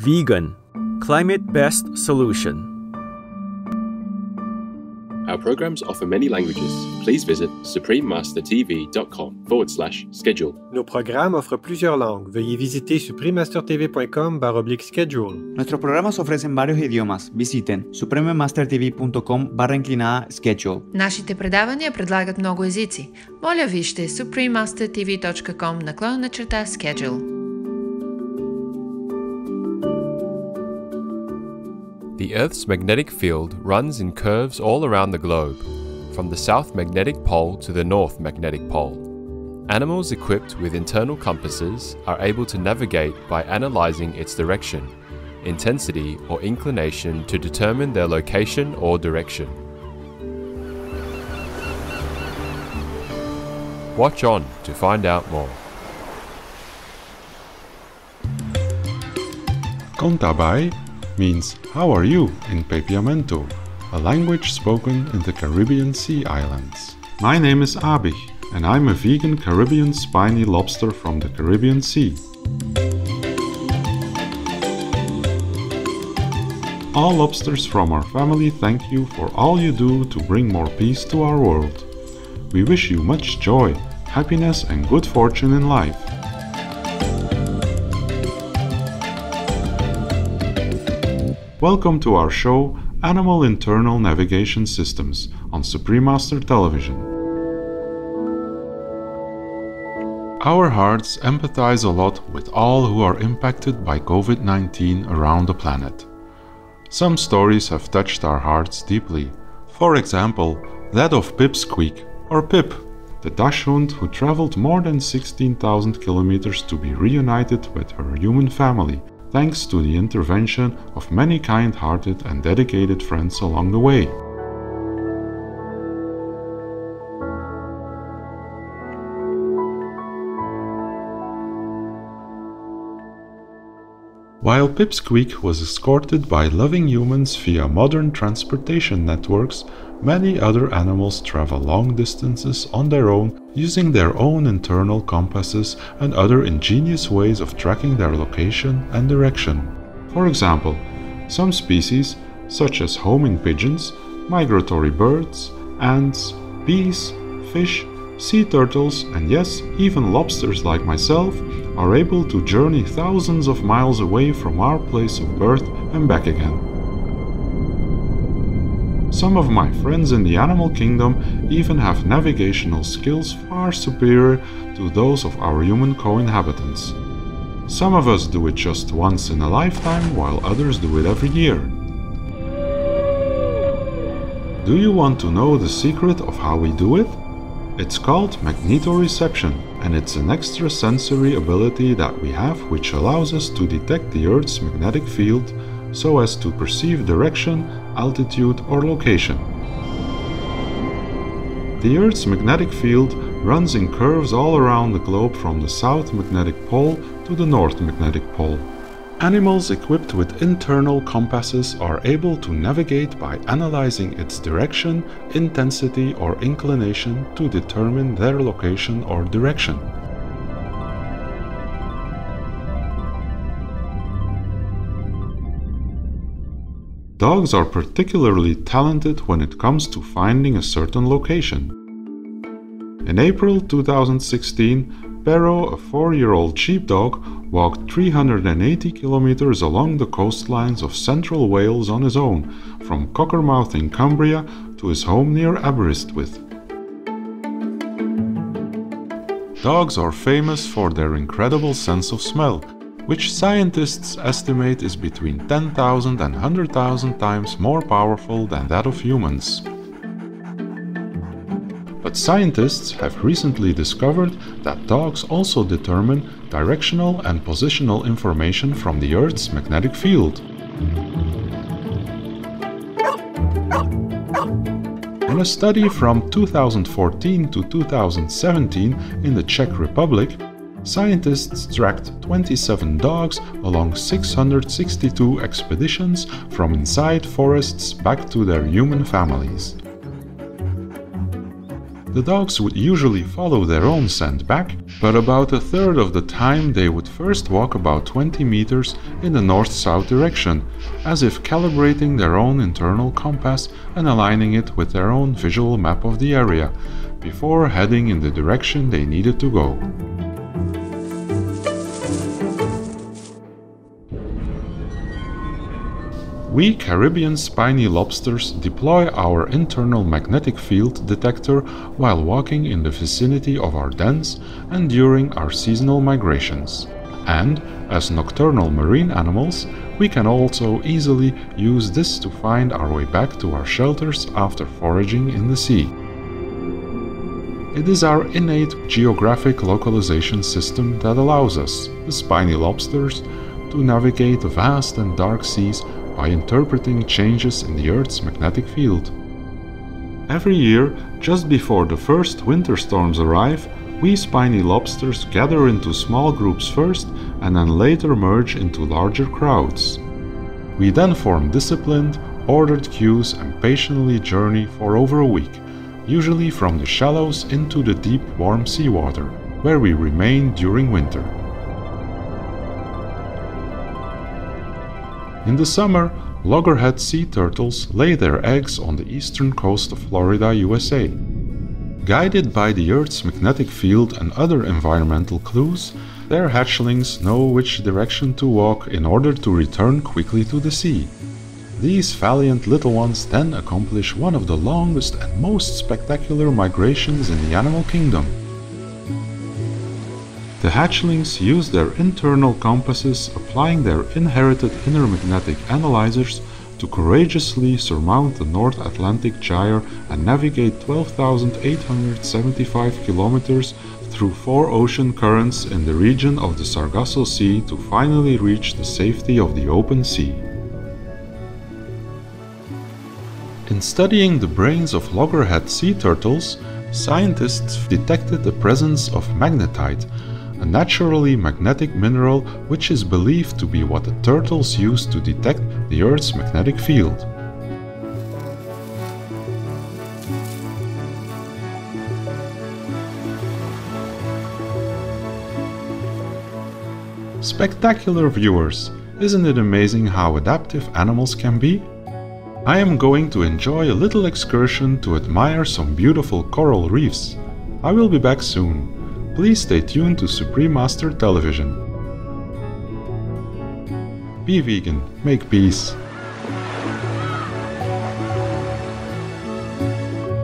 Vegan, climate best solution. Our programs offer many languages. Please visit suprememastertv.com forward slash schedule. Nos programas offrent plusieurs langues. Veuillez visiter suprememastertv.com oblique schedule. Nuestros programas ofrecen varios idiomas. Visiten suprememastertv.com barra inclinada schedule. Нашите предавания предлагат много езици. Моля вижте suprememastertv.com наклонена черта schedule. The Earth's magnetic field runs in curves all around the globe, from the south magnetic pole to the north magnetic pole. Animals equipped with internal compasses are able to navigate by analyzing its direction, intensity, or inclination to determine their location or direction. Watch on to find out more. Contabai means how are you in Papiamento, a language spoken in the Caribbean Sea Islands. My name is Abich and I'm a vegan Caribbean spiny lobster from the Caribbean Sea. All lobsters from our family thank you for all you do to bring more peace to our world. We wish you much joy, happiness and good fortune in life. Welcome to our show Animal Internal Navigation Systems on Supreme Master Television. Our hearts empathize a lot with all who are impacted by COVID 19 around the planet. Some stories have touched our hearts deeply. For example, that of Pip Squeak, or Pip, the dachshund who traveled more than 16,000 kilometers to be reunited with her human family thanks to the intervention of many kind hearted and dedicated friends along the way. While Pipsqueak was escorted by loving humans via modern transportation networks, many other animals travel long distances on their own using their own internal compasses and other ingenious ways of tracking their location and direction. For example, some species, such as homing pigeons, migratory birds, ants, bees, fish, sea turtles, and yes, even lobsters like myself, are able to journey thousands of miles away from our place of birth and back again. Some of my friends in the animal kingdom even have navigational skills far superior to those of our human co inhabitants. Some of us do it just once in a lifetime, while others do it every year. Do you want to know the secret of how we do it? It's called magnetoreception, and it's an extrasensory ability that we have which allows us to detect the Earth's magnetic field so as to perceive direction, altitude, or location. The Earth's magnetic field runs in curves all around the globe from the south magnetic pole to the north magnetic pole. Animals equipped with internal compasses are able to navigate by analyzing its direction, intensity, or inclination to determine their location or direction. Dogs are particularly talented when it comes to finding a certain location. In April 2016, Barrow, a four year old sheepdog, walked 380 kilometers along the coastlines of central Wales on his own, from Cockermouth in Cumbria to his home near Aberystwyth. Dogs are famous for their incredible sense of smell, which scientists estimate is between 10,000 and 100,000 times more powerful than that of humans. But scientists have recently discovered that dogs also determine directional and positional information from the Earth's magnetic field. In a study from 2014 to 2017 in the Czech Republic, scientists tracked 27 dogs along 662 expeditions from inside forests back to their human families. The dogs would usually follow their own scent back, but about a third of the time they would first walk about 20 meters in the north south direction, as if calibrating their own internal compass and aligning it with their own visual map of the area, before heading in the direction they needed to go. We Caribbean spiny lobsters deploy our internal magnetic field detector while walking in the vicinity of our dens and during our seasonal migrations. And, as nocturnal marine animals, we can also easily use this to find our way back to our shelters after foraging in the sea. It is our innate geographic localization system that allows us, the spiny lobsters, to navigate vast and dark seas by interpreting changes in the Earth's magnetic field. Every year, just before the first winter storms arrive, we spiny lobsters gather into small groups first and then later merge into larger crowds. We then form disciplined, ordered queues and patiently journey for over a week, usually from the shallows into the deep warm seawater, where we remain during winter. In the summer, loggerhead sea turtles lay their eggs on the eastern coast of Florida, USA. Guided by the Earth's magnetic field and other environmental clues, their hatchlings know which direction to walk in order to return quickly to the sea. These valiant little ones then accomplish one of the longest and most spectacular migrations in the animal kingdom. The hatchlings use their internal compasses, applying their inherited inner magnetic analyzers to courageously surmount the North Atlantic Gyre and navigate 12,875 kilometers through four ocean currents in the region of the Sargasso Sea to finally reach the safety of the open sea. In studying the brains of loggerhead sea turtles, scientists detected the presence of magnetite, a naturally magnetic mineral which is believed to be what the turtles use to detect the Earth's magnetic field. Spectacular viewers! Isn't it amazing how adaptive animals can be? I am going to enjoy a little excursion to admire some beautiful coral reefs. I will be back soon. Please stay tuned to Supreme Master Television. Be vegan, make peace.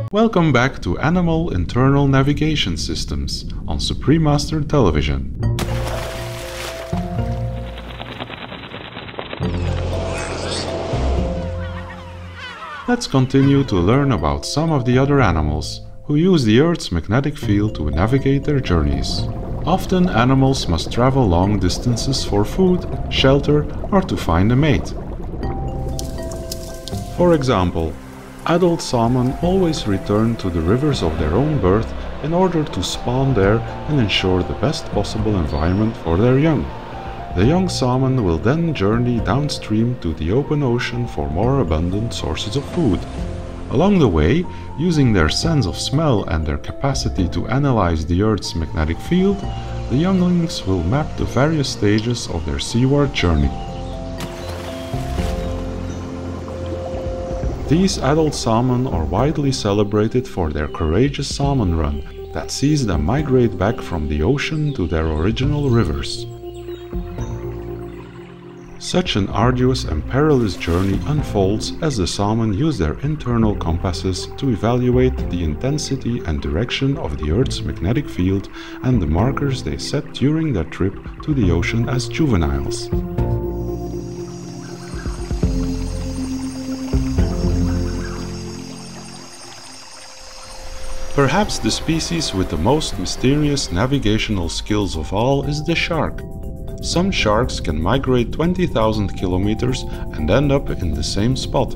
Welcome back to Animal Internal Navigation Systems on Supreme Master Television. Let's continue to learn about some of the other animals who use the Earth's magnetic field to navigate their journeys. Often animals must travel long distances for food, shelter, or to find a mate. For example, adult salmon always return to the rivers of their own birth in order to spawn there and ensure the best possible environment for their young. The young salmon will then journey downstream to the open ocean for more abundant sources of food. Along the way, using their sense of smell and their capacity to analyze the Earth's magnetic field, the younglings will map the various stages of their seaward journey. These adult salmon are widely celebrated for their courageous salmon run that sees them migrate back from the ocean to their original rivers. Such an arduous and perilous journey unfolds as the salmon use their internal compasses to evaluate the intensity and direction of the Earth's magnetic field and the markers they set during their trip to the ocean as juveniles. Perhaps the species with the most mysterious navigational skills of all is the shark. Some sharks can migrate 20,000 kilometers and end up in the same spot,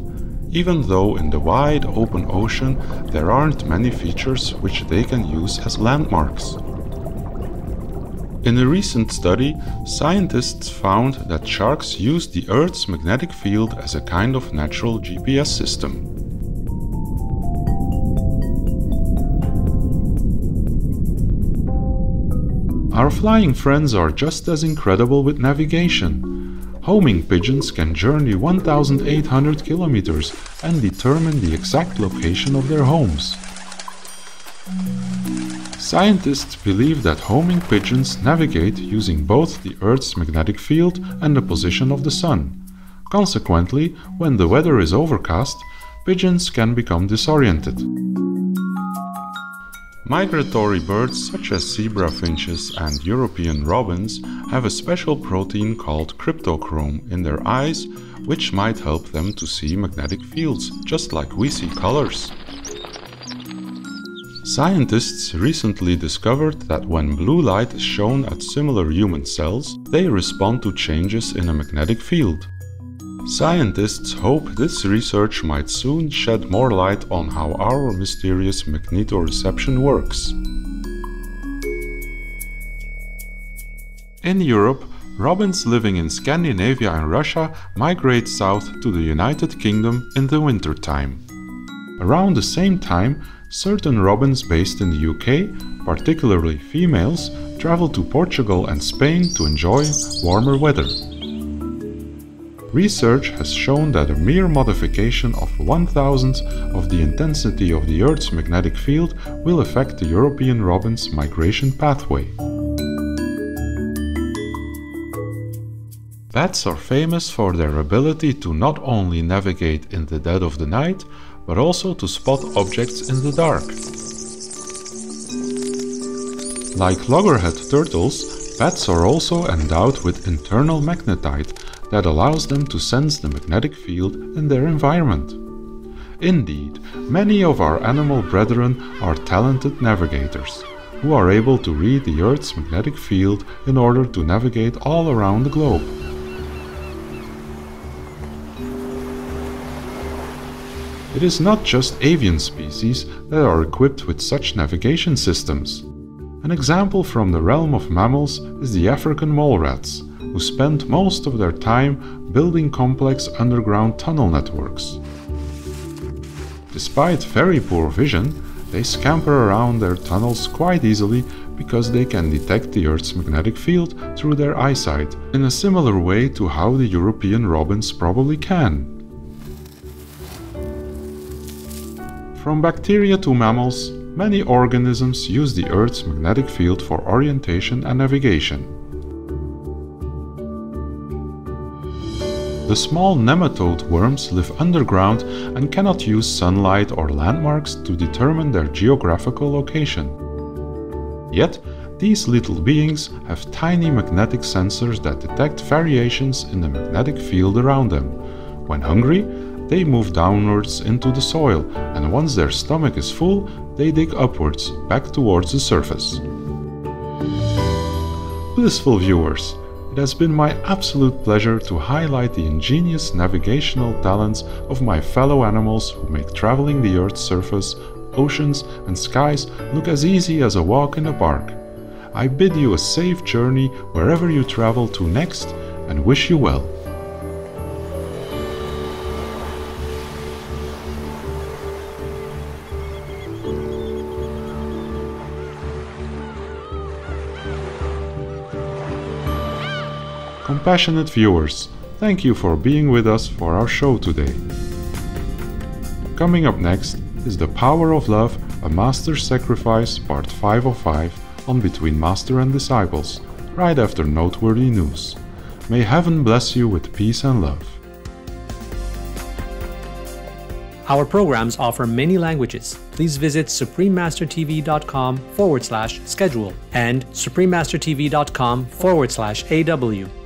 even though in the wide open ocean there aren't many features which they can use as landmarks. In a recent study, scientists found that sharks use the Earth's magnetic field as a kind of natural GPS system. Our flying friends are just as incredible with navigation. Homing pigeons can journey 1,800 kilometers and determine the exact location of their homes. Scientists believe that homing pigeons navigate using both the Earth's magnetic field and the position of the Sun. Consequently, when the weather is overcast, pigeons can become disoriented. Migratory birds such as zebra finches and European robins have a special protein called cryptochrome in their eyes, which might help them to see magnetic fields, just like we see colors. Scientists recently discovered that when blue light is shown at similar human cells, they respond to changes in a magnetic field. Scientists hope this research might soon shed more light on how our mysterious magnetoreception works. In Europe, robins living in Scandinavia and Russia migrate south to the United Kingdom in the wintertime. Around the same time, certain robins based in the UK, particularly females, travel to Portugal and Spain to enjoy warmer weather. Research has shown that a mere modification of one thousandth of the intensity of the Earth's magnetic field will affect the European robin's migration pathway. Bats are famous for their ability to not only navigate in the dead of the night, but also to spot objects in the dark. Like loggerhead turtles, bats are also endowed with internal magnetite that allows them to sense the magnetic field in their environment. Indeed, many of our animal brethren are talented navigators, who are able to read the Earth's magnetic field in order to navigate all around the globe. It is not just avian species that are equipped with such navigation systems. An example from the realm of mammals is the African mole rats, who spend most of their time building complex underground tunnel networks. Despite very poor vision, they scamper around their tunnels quite easily because they can detect the Earth's magnetic field through their eyesight, in a similar way to how the European robins probably can. From bacteria to mammals, many organisms use the Earth's magnetic field for orientation and navigation. The small nematode worms live underground and cannot use sunlight or landmarks to determine their geographical location. Yet, these little beings have tiny magnetic sensors that detect variations in the magnetic field around them. When hungry, they move downwards into the soil, and once their stomach is full, they dig upwards, back towards the surface. Blissful viewers, it has been my absolute pleasure to highlight the ingenious navigational talents of my fellow animals who make traveling the Earth's surface, oceans, and skies look as easy as a walk in the park. I bid you a safe journey wherever you travel to next and wish you well. Compassionate viewers, thank you for being with us for our show today. Coming up next is The Power of Love, a Master Sacrifice, Part 505 on Between Master and Disciples, right after noteworthy news. May heaven bless you with peace and love. Our programs offer many languages. Please visit suprememastertv.com forward slash schedule and suprememastertv.com forward slash AW.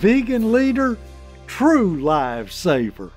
Vegan leader, true lifesaver.